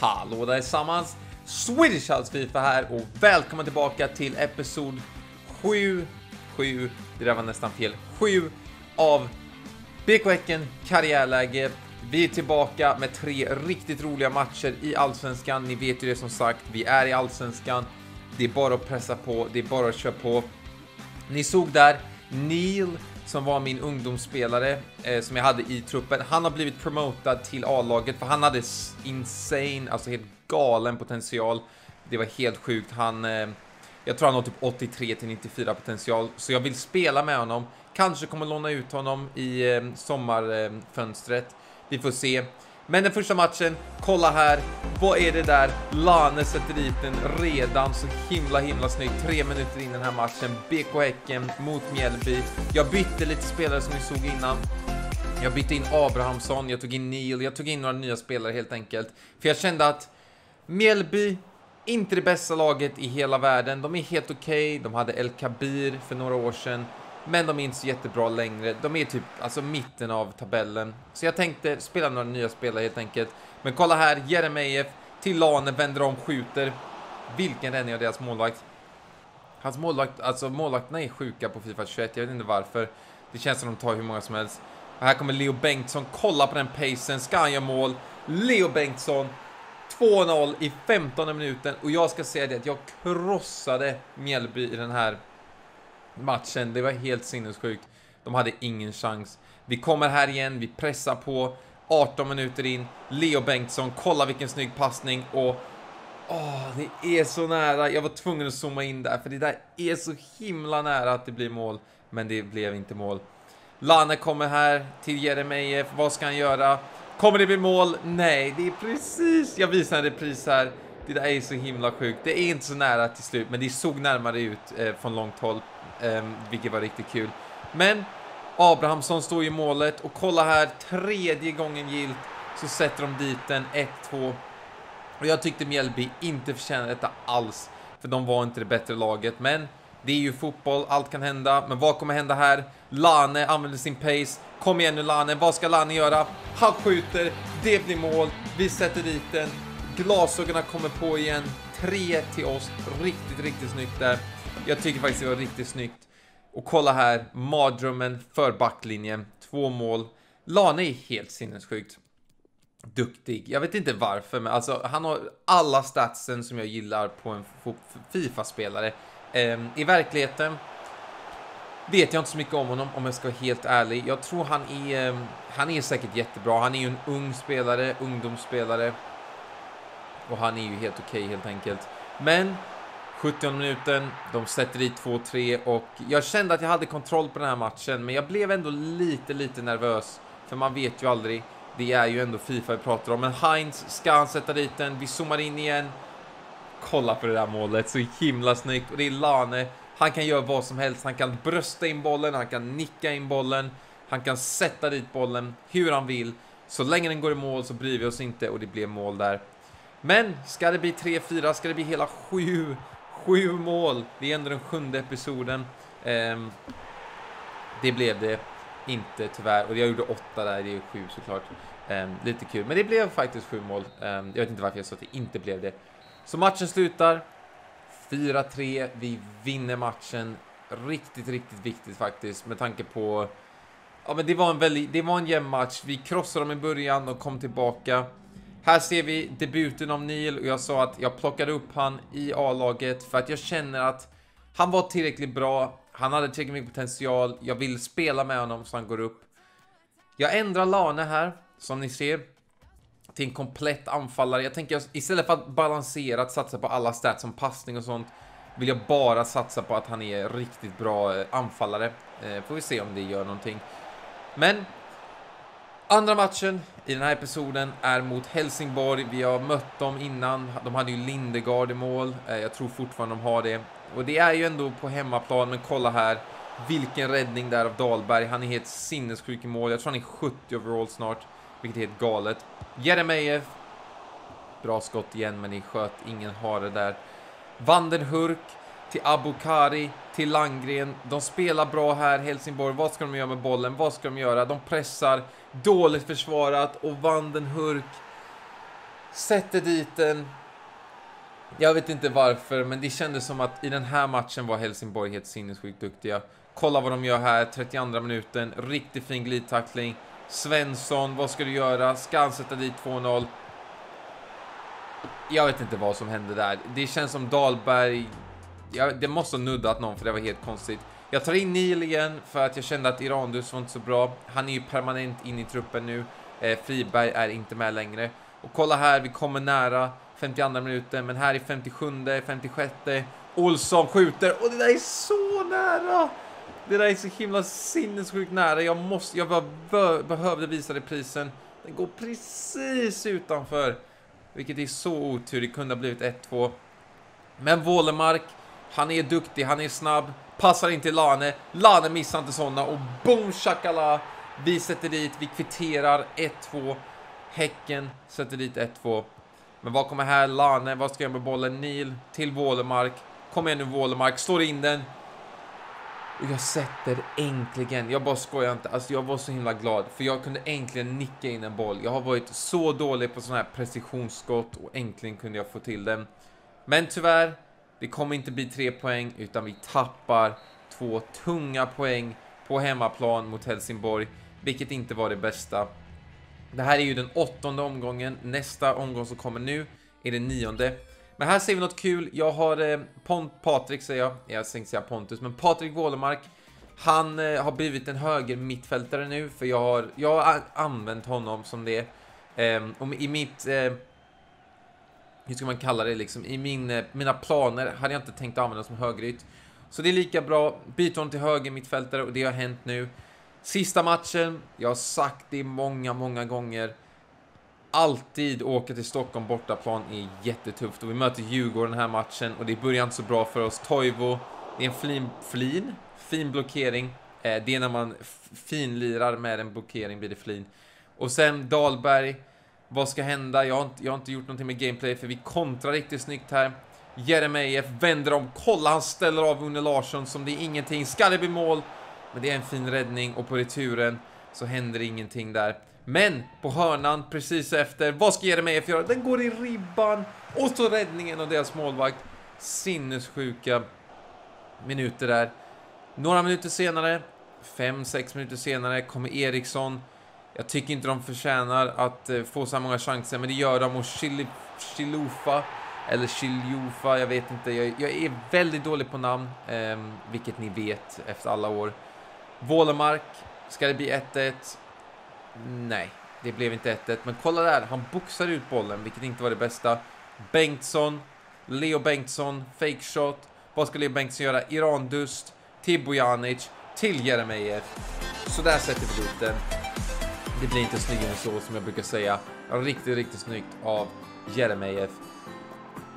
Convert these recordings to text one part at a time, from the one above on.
Hallå där tillsammans! Swedish House Fifa här och välkommen tillbaka till episod 7, 7, det där var nästan fel, 7 av BK Häcken karriärläge. Vi är tillbaka med tre riktigt roliga matcher i Allsvenskan. Ni vet ju det som sagt, vi är i Allsvenskan. Det är bara att pressa på, det är bara att köra på. Ni såg där Neil som var min ungdomsspelare eh, som jag hade i truppen. Han har blivit promotad till A-laget för han hade insane, alltså helt galen potential. Det var helt sjukt. Han, eh, jag tror han har typ 83 till 94 potential, så jag vill spela med honom. Kanske kommer låna ut honom i eh, sommarfönstret. Vi får se. Men den första matchen, kolla här. Vad är det där? Lane sätter dit den redan så himla himla snyggt. Tre minuter in i den här matchen. BK Häcken mot Mjällby. Jag bytte lite spelare som ni såg innan. Jag bytte in Abrahamsson, jag tog in Neil, jag tog in några nya spelare helt enkelt. För jag kände att Mjällby, inte det bästa laget i hela världen. De är helt okej, okay. de hade El Kabir för några år sedan. Men de är inte så jättebra längre. De är typ alltså mitten av tabellen. Så jag tänkte spela några nya spelare helt enkelt. Men kolla här, Jeremejeff till Lane, vänder om, skjuter. Vilken räddning av deras målvakt. Hans målvakt, alltså målvakterna är sjuka på Fifa 21, jag vet inte varför. Det känns som de tar hur många som helst. Och här kommer Leo Bengtsson, kolla på den pacen, ska han göra mål? Leo Bengtsson, 2-0 i 15 minuten och jag ska säga det att jag krossade Mjällby i den här matchen. Det var helt sinnessjukt. De hade ingen chans. Vi kommer här igen, vi pressar på. 18 minuter in. Leo Bengtsson, kolla vilken snygg passning och... Åh, det är så nära. Jag var tvungen att zooma in där, för det där är så himla nära att det blir mål. Men det blev inte mål. Lane kommer här till Jeremejeff. Vad ska han göra? Kommer det bli mål? Nej, det är precis... Jag visar en repris här. Det där är så himla sjukt. Det är inte så nära till slut, men det såg närmare ut eh, från långt håll Ehm, vilket var riktigt kul. Men Abrahamsson står i målet och kolla här, tredje gången gilt så sätter de dit den 1-2. Och jag tyckte Mjällby inte förtjänade detta alls, för de var inte det bättre laget. Men det är ju fotboll, allt kan hända. Men vad kommer hända här? Lane använder sin pace. Kom igen nu Lane, vad ska Lane göra? Han skjuter, det blir mål, vi sätter dit den. Glasögonen kommer på igen. 3 till oss, riktigt, riktigt snyggt där. Jag tycker faktiskt det var riktigt snyggt. Och kolla här, mardrömmen för backlinjen. Två mål. Lane är helt sinnessjukt duktig. Jag vet inte varför, men alltså han har alla statsen som jag gillar på en Fifa-spelare. Eh, I verkligheten vet jag inte så mycket om honom om jag ska vara helt ärlig. Jag tror han är, ehm, han är säkert jättebra. Han är ju en ung spelare, ungdomsspelare. Och han är ju helt okej okay, helt enkelt. Men 70 minuten, de sätter dit 2-3 och jag kände att jag hade kontroll på den här matchen, men jag blev ändå lite, lite nervös. För man vet ju aldrig. Det är ju ändå Fifa vi pratar om. Men Heinz, ska han sätta dit den? Vi zoomar in igen. Kolla på det där målet, så himla snyggt. Och det är Lane. Han kan göra vad som helst. Han kan brösta in bollen, han kan nicka in bollen. Han kan sätta dit bollen hur han vill. Så länge den går i mål så bryr vi oss inte och det blev mål där. Men ska det bli 3-4, ska det bli hela 7 Sju mål! Det är ändå den sjunde episoden. Um, det blev det inte tyvärr. Och jag gjorde åtta där, det är sju såklart. Um, lite kul, men det blev faktiskt sju mål. Um, jag vet inte varför jag sa att det inte blev det. Så matchen slutar 4-3. Vi vinner matchen. Riktigt, riktigt viktigt faktiskt med tanke på... Ja, men det var en väldigt, det var en jämn match. Vi krossade dem i början och kom tillbaka. Här ser vi debuten av Neil och jag sa att jag plockade upp han i A-laget för att jag känner att han var tillräckligt bra, han hade tillräckligt mycket potential, jag vill spela med honom så han går upp. Jag ändrar Lane här, som ni ser, till en komplett anfallare. Jag tänker istället för att balanserat satsa på alla stats som passning och sånt, vill jag bara satsa på att han är riktigt bra eh, anfallare. Eh, får vi se om det gör någonting. Men Andra matchen i den här episoden är mot Helsingborg. Vi har mött dem innan. De hade ju Lindegard i mål. Eh, jag tror fortfarande de har det. Och det är ju ändå på hemmaplan, men kolla här. Vilken räddning där av Dahlberg. Han är helt sinnessjuk i mål. Jag tror han är 70 overall snart, vilket är helt galet. Jeremejeff. Bra skott igen, men ni sköt ingen hare där. Vandenhurk till Abukari, till Langgren. De spelar bra här, Helsingborg. Vad ska de göra med bollen? Vad ska de göra? De pressar, dåligt försvarat och Vandenhurk sätter dit den. Jag vet inte varför, men det kändes som att i den här matchen var Helsingborg helt sinnessjukt duktiga. Kolla vad de gör här, 32 minuten, riktigt fin glidtackling. Svensson, vad ska du göra? Ska han sätta dit 2-0? Jag vet inte vad som hände där. Det känns som Dahlberg... Ja, det måste ha nuddat någon för det var helt konstigt. Jag tar in Neil igen för att jag kände att Irandus var inte så bra. Han är ju permanent in i truppen nu. Eh, Friberg är inte med längre. Och kolla här, vi kommer nära 52 minuten, men här i 57, 56. Olsson skjuter och det där är så nära! Det där är så himla sinnessjukt nära. Jag måste, jag bara behövde visa reprisen. Den går precis utanför. Vilket är så otur, det kunde ha blivit 1-2. Men Wålemark, han är duktig, han är snabb. Passar in till Lane. Lane missar inte sådana och boom shakala. Vi sätter dit, vi kvitterar 1-2. Häcken sätter dit 1-2. Men vad kommer här? Lane, vad ska jag med bollen? Neil till Wålemark. Kom igen nu Wålemark, slår in den. Och jag sätter äntligen, jag bara skojar inte, alltså jag var så himla glad för jag kunde äntligen nicka in en boll. Jag har varit så dålig på sådana här precisionsskott och äntligen kunde jag få till den. Men tyvärr, det kommer inte bli tre poäng utan vi tappar två tunga poäng på hemmaplan mot Helsingborg, vilket inte var det bästa. Det här är ju den åttonde omgången. Nästa omgång som kommer nu är den nionde. Men här ser vi något kul. Jag har eh, Pont Patrik säger jag. Jag tänkte säga Pontus, men Patrik Wålemark. Han eh, har blivit en höger mittfältare nu, för jag har, jag har använt honom som det. Eh, och i mitt... Eh, hur ska man kalla det liksom? I min, eh, mina planer hade jag inte tänkt använda som högerytt. Så det är lika bra. Byt honom till höger mittfältare och det har hänt nu. Sista matchen, jag har sagt det många, många gånger. Alltid åka till Stockholm bortaplan är jättetufft och vi möter Djurgården den här matchen och det börjar inte så bra för oss. Toivo, det är en flin, flin, fin blockering. Eh, det är när man finlirar med en blockering blir det flin. Och sen Dahlberg, vad ska hända? Jag har inte, jag har inte gjort någonting med gameplay för vi kontrar riktigt snyggt här. Jeremejeff vänder om, kolla han ställer av Unne Larsson som det är ingenting. Ska det bli mål? Men det är en fin räddning och på returen så händer ingenting där. Men på hörnan precis efter, vad ska Jeremejeff göra? Den går i ribban och så räddningen och deras målvakt. Sinnessjuka minuter där. Några minuter senare, 5-6 minuter senare, kommer Eriksson. Jag tycker inte de förtjänar att eh, få så här många chanser, men det gör de. Och Chilufa, eller Chiljufa, jag vet inte. Jag, jag, är väldigt dålig på namn, eh, vilket ni vet efter alla år. Wålemark, ska det bli 1-1? Nej, det blev inte 1-1. Men kolla där, han boxar ut bollen, vilket inte var det bästa. Bengtsson, Leo Bengtsson, fake shot. Vad ska Leo Bengtsson göra? Irandust till Bojanic, till Jeremejeff. Så där sätter vi dit den. Det blir inte snyggare än så, som jag brukar säga. Riktigt, riktigt snyggt av Jeremejeff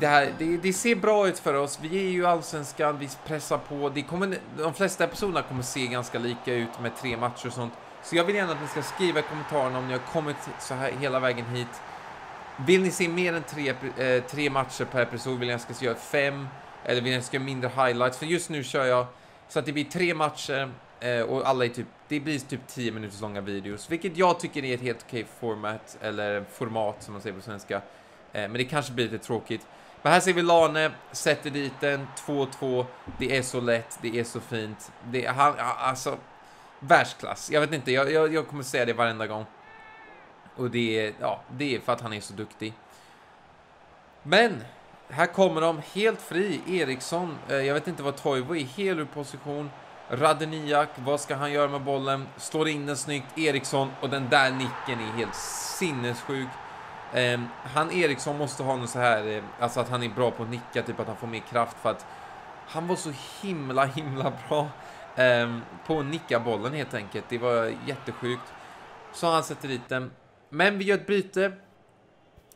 det, här, det, det, ser bra ut för oss. Vi är ju allsvenskan, vi pressar på. Det kommer, de flesta episoderna kommer se ganska lika ut med tre matcher och sånt. Så jag vill gärna att ni ska skriva i kommentarerna om ni har kommit så här hela vägen hit. Vill ni se mer än tre, eh, tre matcher per episod? Vill ni att jag ska göra fem? Eller vill ni att jag ska göra mindre highlights? För just nu kör jag så att det blir tre matcher Eh, och alla är typ, det blir typ 10 minuters långa videos. Vilket jag tycker är ett helt okej format, eller format som man säger på svenska. Eh, men det kanske blir lite tråkigt. Men här ser vi Lane, sätter dit den, 2-2. Det är så lätt, det är så fint. Det är, han, alltså, världsklass. Jag vet inte, jag, jag, jag kommer säga det varenda gång. Och det är, ja, det är för att han är så duktig. Men, här kommer de helt fri. Eriksson, eh, jag vet inte vad Toivo är, hel ur position. Radeniak, vad ska han göra med bollen? Slår in den snyggt. Eriksson och den där nicken är helt sinnessjuk. Eh, han Eriksson måste ha något så här, eh, alltså att han är bra på att nicka, typ att han får mer kraft för att han var så himla, himla bra eh, på att nicka bollen helt enkelt. Det var jättesjukt. Så han sätter dit den. Men vi gör ett byte.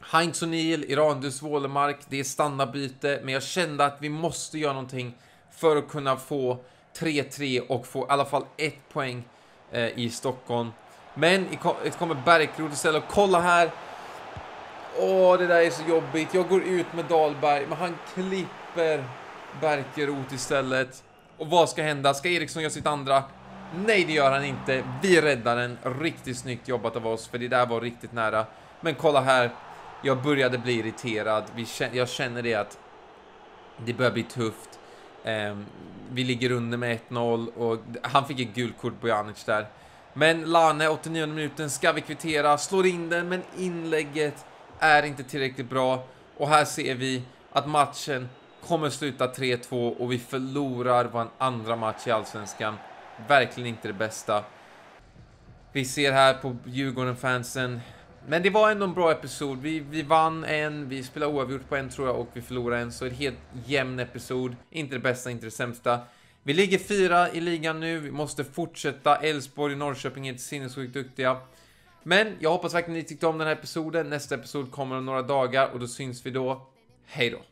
Heinz O'Neill, Irandus Wålemark, det är standardbyte, men jag kände att vi måste göra någonting för att kunna få 3-3 och få i alla fall ett poäng eh, i Stockholm. Men det kommer Bärkroth istället och kolla här. Åh, det där är så jobbigt. Jag går ut med Dahlberg, men han klipper Berkerot istället. Och vad ska hända? Ska Eriksson göra sitt andra? Nej, det gör han inte. Vi räddar den. Riktigt snyggt jobbat av oss, för det där var riktigt nära. Men kolla här. jag började bli irriterad. Vi, jag känner det att det börjar bli tufft. Ehm, vi ligger under med 1-0 och han fick ett gult kort på Janic där. Men Lane, 89 minuten, ska vi kvittera, slår in den, men inlägget är inte tillräckligt bra. Och här ser vi att matchen kommer sluta 3-2 och vi förlorar vår andra match i Allsvenskan. Verkligen inte det bästa. Vi ser här på Djurgården-fansen. Men det var ändå en bra episod. Vi, vi vann en, vi spelade oavgjort på en tror jag och vi förlorade en. Så en helt jämn episod. Inte det bästa, inte det sämsta. Vi ligger fyra i ligan nu. Vi måste fortsätta. Elfsborg och Norrköping är sinnessjukt duktiga. Men jag hoppas verkligen ni tyckte om den här episoden. Nästa episod kommer om några dagar och då syns vi då. Hej då!